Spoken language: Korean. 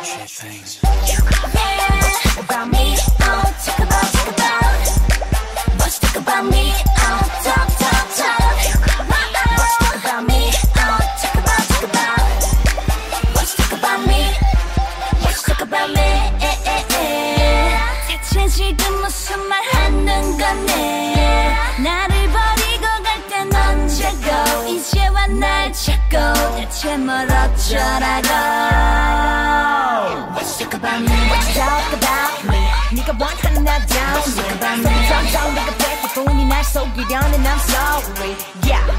She thinks. 지금 무슨 말 하는 거네. 나를 버리고 갈 땐 언제 고, 이제 와 날 찾고, 대체 뭘 어쩌라고. What you think about me? What you talk about me? 네가 원하는 나 down. What you think about me? 점점 네가 뺏을 뿐이 날 속이려는 I'm sorry. Yeah.